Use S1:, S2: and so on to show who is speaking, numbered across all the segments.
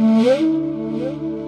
S1: Música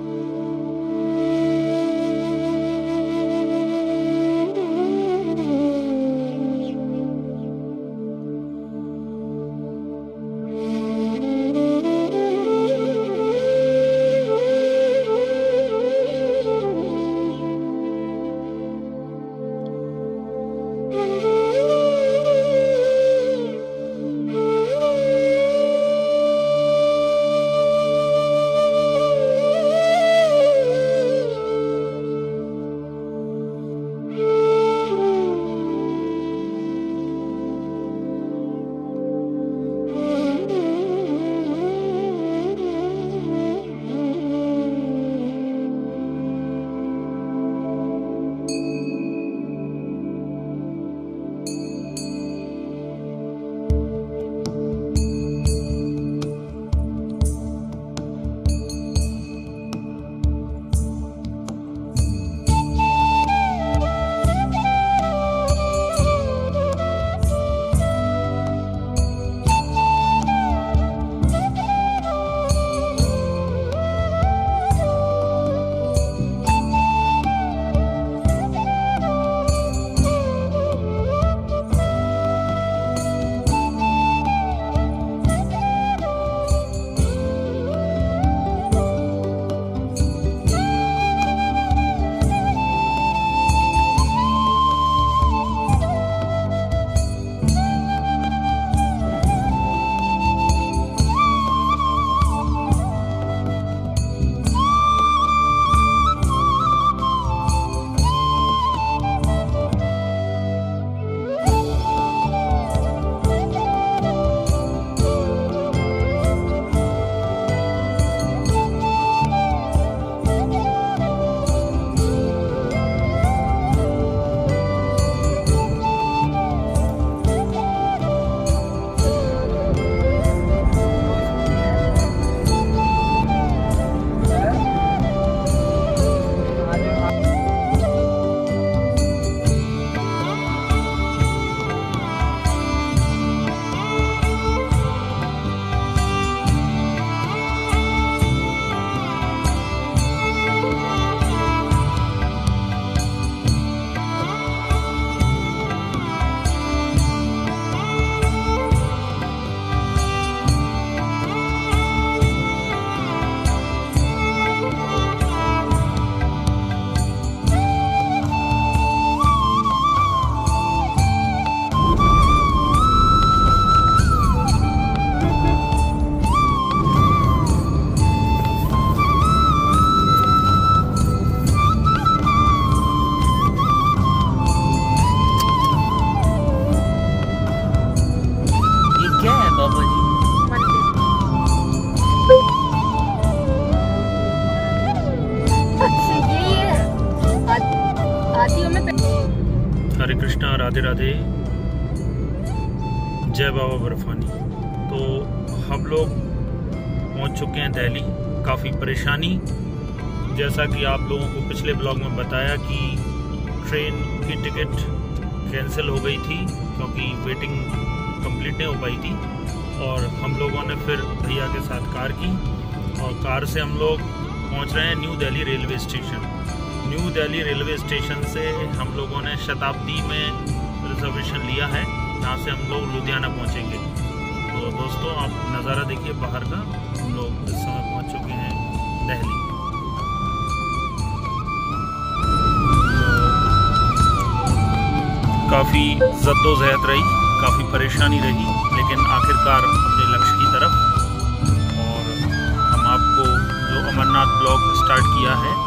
S1: हरे कृष्णा, राधे राधे। जय बाबा बर्फानी। तो हम लोग पहुँच चुके हैं दिल्ली, काफ़ी परेशानी। जैसा कि आप लोगों को पिछले ब्लॉग में बताया कि ट्रेन की टिकट कैंसिल हो गई थी, क्योंकि वेटिंग कंप्लीट नहीं हो पाई थी। और हम लोगों ने फिर भैया के साथ कार की, और कार से हम लोग पहुँच रहे हैं New Delhi railway station. New Delhi railway station से हम लोगों ने शताब्दी में रिजर्वेशन लिया है। यहाँ से हम लोग लुधियाना पहुँचेंगे। तो दोस्तों, आप नज़ारा देखिए बाहर का। हम लोग इस समय पहुँच चुके हैं दिल्ली। काफ़ी जद्दोजहद रही, काफ़ी परेशानी रही, लेकिन आखिरकार अपने लक्ष्य की तरफ़। और हम आपको जो अमरनाथ ब्लॉग स्टार्ट किया है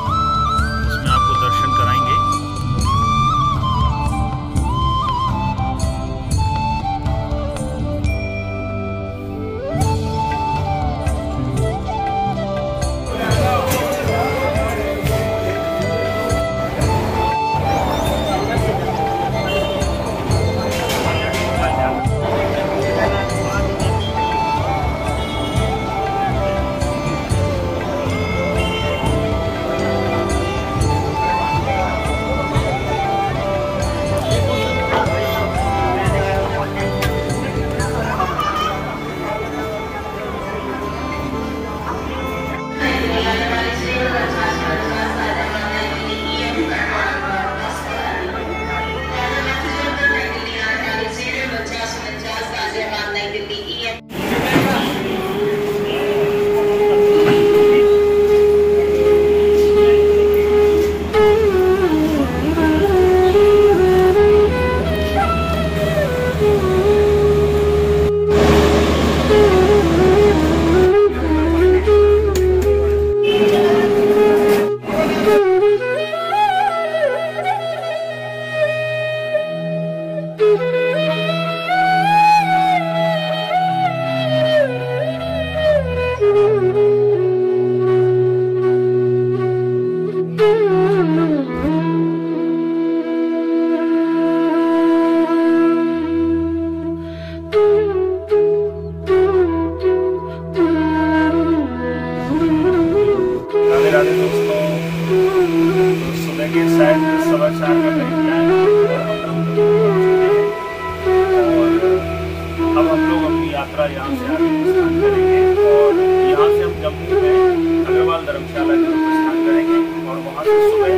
S1: यात्रा यहाँ से आगे प्रस्थान करेंगे और यहाँ से हम जम्मू में अग्रवाल धर्मशाला के प्रस्थान करेंगे और वहाँ से सुबह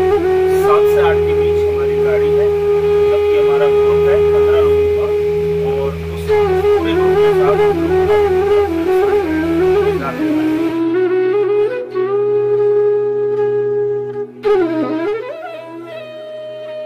S1: सात से आठ के बीच हमारी गाड़ी है।